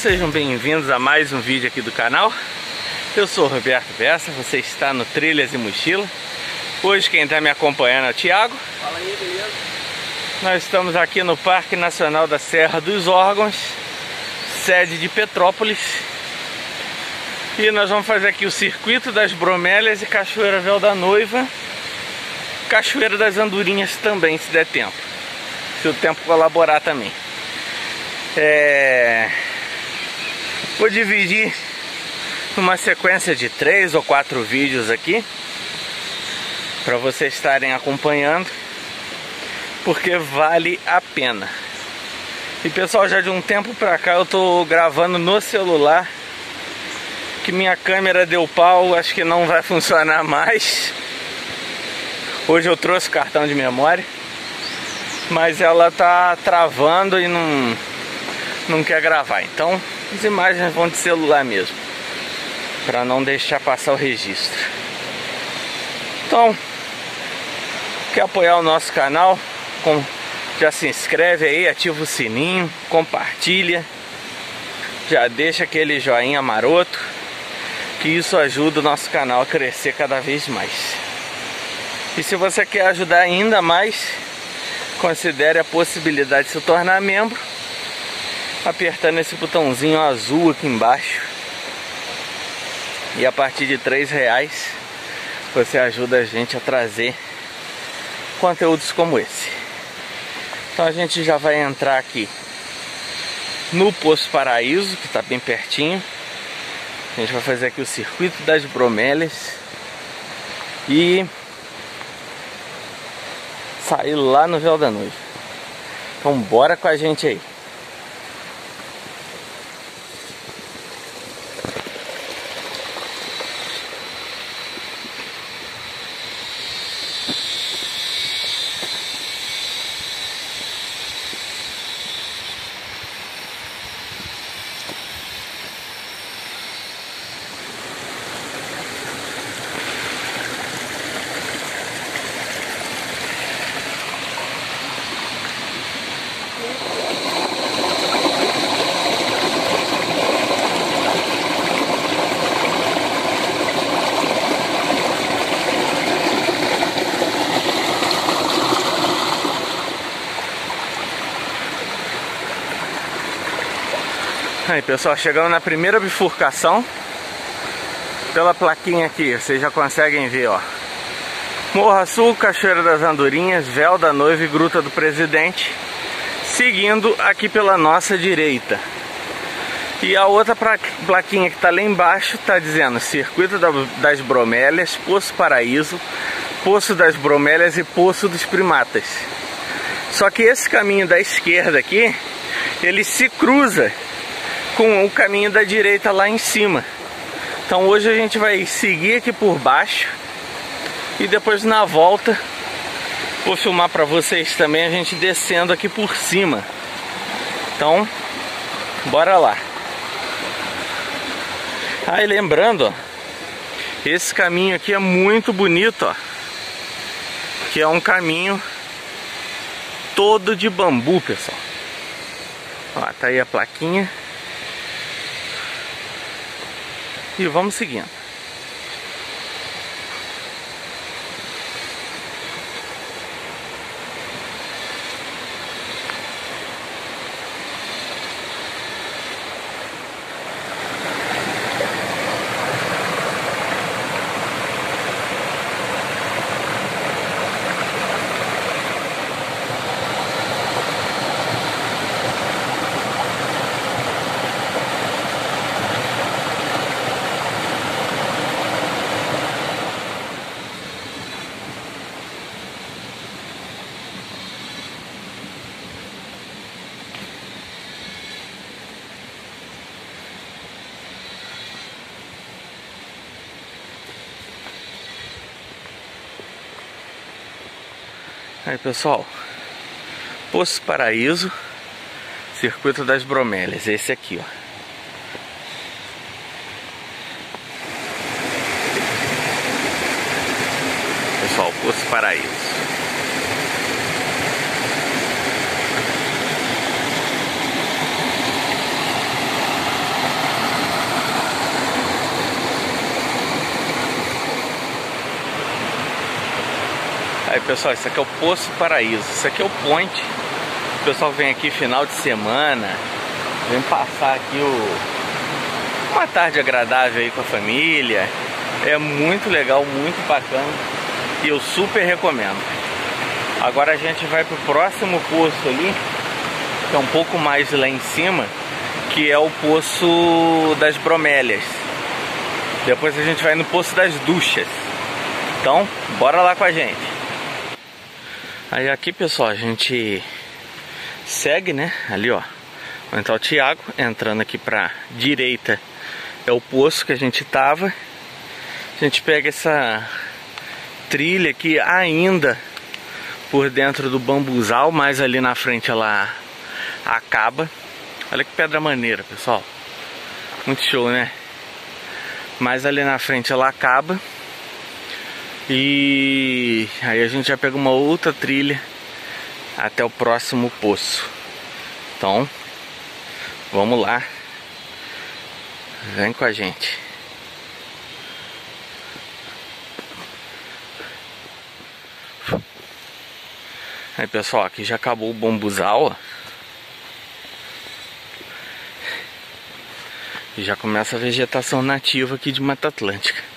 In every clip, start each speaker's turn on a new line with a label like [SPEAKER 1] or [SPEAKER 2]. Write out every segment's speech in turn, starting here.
[SPEAKER 1] sejam bem-vindos a mais um vídeo aqui do canal. Eu sou o Roberto Bessa, você está no Trilhas e Mochila. Hoje quem está me acompanhando é o Thiago.
[SPEAKER 2] Fala aí, beleza?
[SPEAKER 1] Nós estamos aqui no Parque Nacional da Serra dos Órgãos Sede de Petrópolis. E nós vamos fazer aqui o Circuito das Bromélias e Cachoeira Véu da Noiva. Cachoeira das Andorinhas também, se der tempo. Se o tempo colaborar também. É... Vou dividir uma sequência de três ou quatro vídeos aqui para vocês estarem acompanhando porque vale a pena. E pessoal, já de um tempo pra cá eu tô gravando no celular que minha câmera deu pau, acho que não vai funcionar mais. Hoje eu trouxe o cartão de memória, mas ela tá travando e não não quer gravar. Então as imagens vão de celular mesmo, para não deixar passar o registro. Então, quer apoiar o nosso canal? Com, já se inscreve aí, ativa o sininho, compartilha, já deixa aquele joinha maroto, que isso ajuda o nosso canal a crescer cada vez mais. E se você quer ajudar ainda mais, considere a possibilidade de se tornar membro apertando esse botãozinho azul aqui embaixo. E a partir de três reais você ajuda a gente a trazer conteúdos como esse. Então a gente já vai entrar aqui no Poço Paraíso que está bem pertinho. A gente vai fazer aqui o circuito das bromélias e sair lá no Véu da Noiva então bora com a gente aí Aí pessoal, chegamos na primeira bifurcação. Pela plaquinha aqui, vocês já conseguem ver, ó. Morra Sul, Cachoeira das Andorinhas, Véu da Noiva e Gruta do Presidente. Seguindo aqui pela nossa direita. E a outra plaquinha que está lá embaixo está dizendo Circuito das Bromélias, Poço Paraíso Poço das Bromélias e Poço dos Primatas. Só que esse caminho da esquerda aqui Ele se cruza com o caminho da direita lá em cima. Então hoje a gente vai seguir aqui por baixo e depois na volta vou filmar para vocês também a gente descendo aqui por cima. Então, bora lá. Ah, e lembrando, ó, esse caminho aqui é muito bonito, ó. Que é um caminho todo de bambu, pessoal. Ó, tá aí a plaquinha. E vamos seguindo. Aí pessoal, Poço Paraíso, Circuito das Bromélias, esse aqui ó. Pessoal, Poço Paraíso. Aí pessoal, isso aqui é o Poço Paraíso. Isso aqui é o Point. O pessoal vem aqui final de semana. Vem passar aqui o... uma tarde agradável aí com a família. É muito legal, muito bacana. E eu super recomendo. Agora a gente vai pro próximo poço ali, que é um pouco mais lá em cima, que é o poço das bromélias. Depois a gente vai no poço das duchas. Então, bora lá com a gente. Aí aqui, pessoal, a gente segue, né? Ali, ó. Onde tá o Thiago, entrando aqui pra direita é o poço que a gente tava. A gente pega essa trilha aqui ainda por dentro do bambuzal, mas ali na frente ela acaba. Olha que pedra maneira, pessoal. Muito show, né? Mas ali na frente ela acaba. E aí a gente já pega uma outra trilha até o próximo poço. Então, vamos lá. Vem com a gente. Aí pessoal, aqui já acabou o bambuzal, ó. E já começa a vegetação nativa aqui de Mata Atlântica.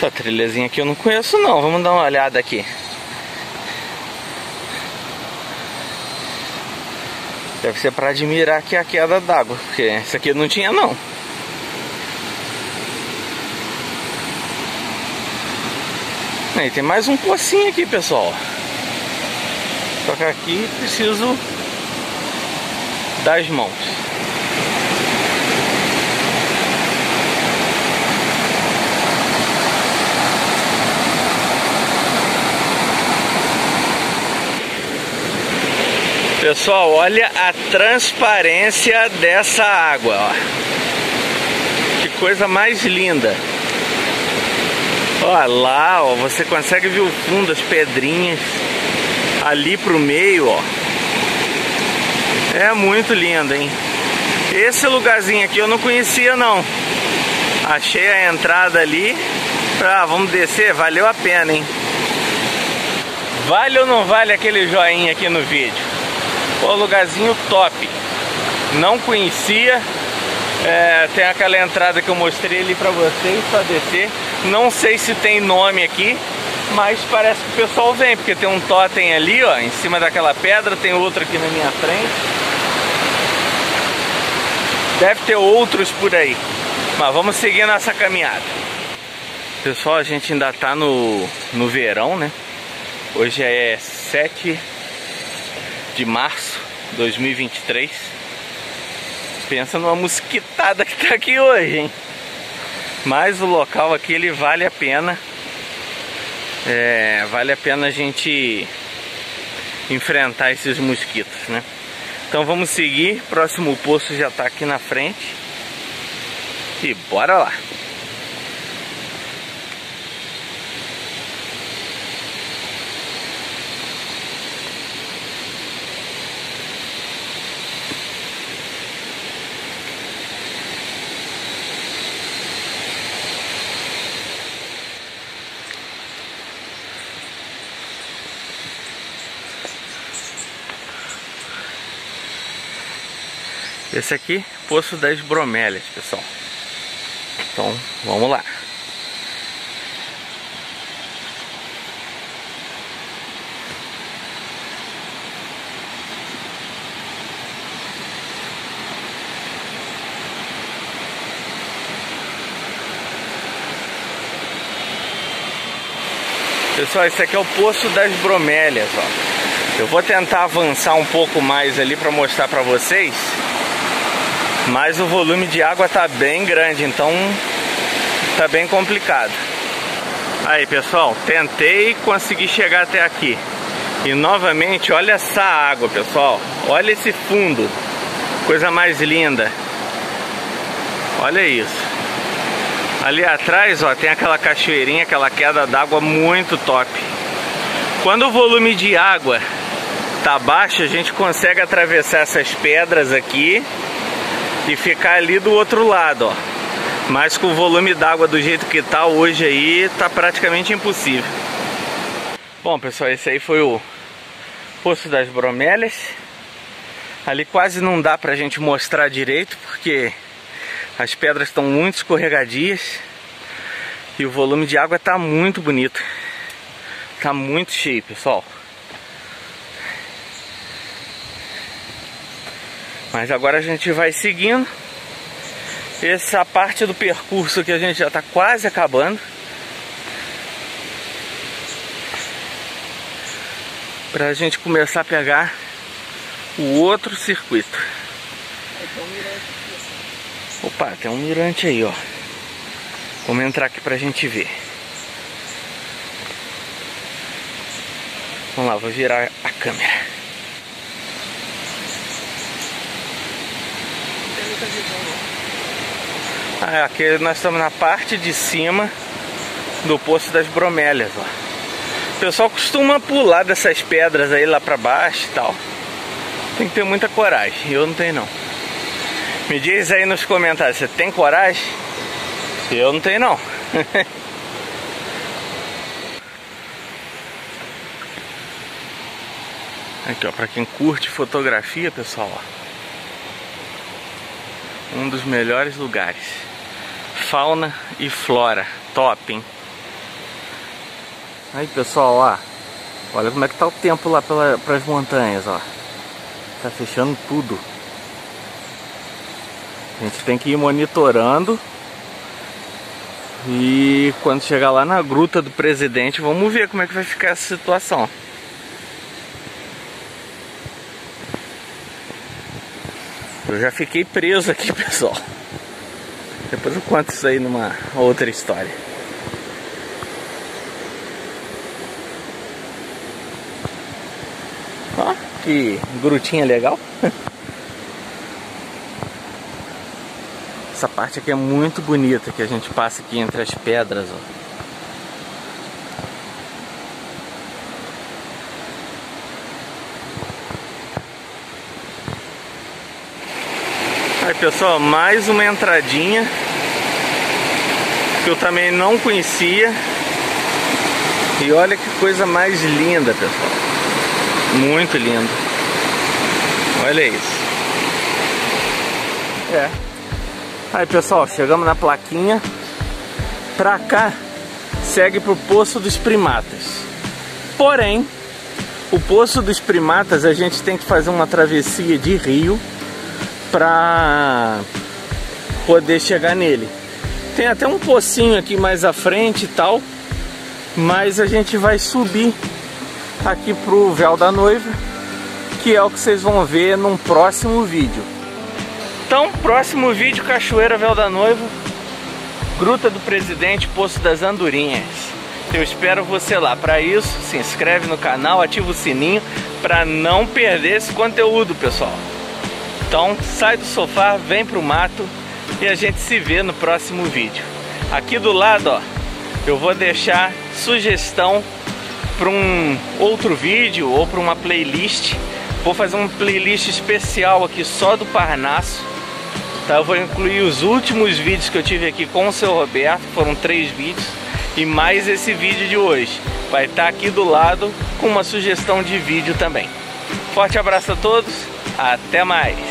[SPEAKER 1] Essa trilhazinha aqui eu não conheço não, vamos dar uma olhada aqui. Deve ser para admirar aqui a queda d'água, porque essa aqui não tinha não. E tem mais um pocinho aqui, pessoal. Só que aqui preciso das mãos. Pessoal, olha a transparência dessa água, ó. Que coisa mais linda. Olha lá, ó, você consegue ver o fundo, as pedrinhas ali pro meio, ó. É muito lindo, hein? Esse lugarzinho aqui eu não conhecia não. Achei a entrada ali. Ah, vamos descer, valeu a pena, hein? Vale ou não vale aquele joinha aqui no vídeo? O lugarzinho top. Não conhecia. É, tem aquela entrada que eu mostrei ali pra vocês, só descer. Não sei se tem nome aqui, mas parece que o pessoal vem, porque tem um totem ali, ó, em cima daquela pedra, tem outro aqui na minha frente. Deve ter outros por aí. Mas vamos seguir nossa caminhada. Pessoal, a gente ainda tá no, no verão, né? Hoje é 7 de março de 2023. Pensa numa mosquitada que tá aqui hoje, hein? Mas o local aqui ele vale a pena. É, vale a pena a gente enfrentar esses mosquitos, né? Então vamos seguir. Próximo poço já tá aqui na frente. E bora lá. Esse aqui, Poço das Bromélias, pessoal. Então, vamos lá. Pessoal, esse aqui é o Poço das Bromélias, ó. Eu vou tentar avançar um pouco mais ali para mostrar para vocês mas o volume de água tá bem grande, então tá bem complicado. Aí pessoal, tentei conseguir chegar até aqui. E novamente, olha essa água, pessoal. Olha esse fundo. Coisa mais linda. Olha isso. Ali atrás, ó, tem aquela cachoeirinha, aquela queda d'água muito top. Quando o volume de água tá baixo, a gente consegue atravessar essas pedras aqui e ficar ali do outro lado, ó. Mas com o volume d'água do jeito que tá hoje aí, tá praticamente impossível. Bom, pessoal, esse aí foi o Poço das Bromélias. Ali quase não dá pra gente mostrar direito, porque as pedras estão muito escorregadias e o volume de água tá muito bonito. Tá muito cheio, pessoal. Mas agora a gente vai seguindo. Essa parte do percurso que a gente já está quase acabando. Para a gente começar a pegar o outro circuito. Opa, tem um mirante aí, ó. Vamos entrar aqui pra gente ver. Vamos lá, vou virar a câmera. Aqui nós estamos na parte de cima do Poço das Bromélias, ó. O pessoal costuma pular dessas pedras aí lá pra baixo e tal. Tem que ter muita coragem, eu não tenho não. Me diz aí nos comentários, você tem coragem? Eu não tenho não. Aqui ó, pra quem curte fotografia, pessoal, ó. Um dos melhores lugares fauna e flora. Top, hein? Aí, pessoal, ó. Olha como é que tá o tempo lá pela, pelas montanhas, ó. Tá fechando tudo. A gente tem que ir monitorando. E quando chegar lá na gruta do presidente, vamos ver como é que vai ficar essa situação. Eu já fiquei preso aqui, pessoal. Depois eu conto isso aí numa outra história. Ó, que grutinha legal. Essa parte aqui é muito bonita que a gente passa aqui entre as pedras, ó. Pessoal, mais uma entradinha que eu também não conhecia. E olha que coisa mais linda, pessoal. Muito lindo. Olha isso. É. Aí pessoal, chegamos na plaquinha. Pra cá segue pro Poço dos Primatas. Porém, o Poço dos Primatas a gente tem que fazer uma travessia de rio para poder chegar nele. Tem até um pocinho aqui mais à frente e tal, mas a gente vai subir aqui pro véu da noiva, que é o que vocês vão ver num próximo vídeo. Então, próximo vídeo, Cachoeira Véu da Noiva, Gruta do Presidente, Poço das Andorinhas. Eu espero você lá. Para isso, se inscreve no canal, ativa o sininho para não perder esse conteúdo, pessoal. Então sai do sofá, vem pro mato e a gente se vê no próximo vídeo. Aqui do lado, ó, eu vou deixar sugestão para um outro vídeo ou para uma playlist. Vou fazer uma playlist especial aqui só do Parnaço. Tá? Eu vou incluir os últimos vídeos que eu tive aqui com o seu Roberto, foram três vídeos, e mais esse vídeo de hoje. Vai estar tá aqui do lado com uma sugestão de vídeo também. Forte abraço a todos, até mais!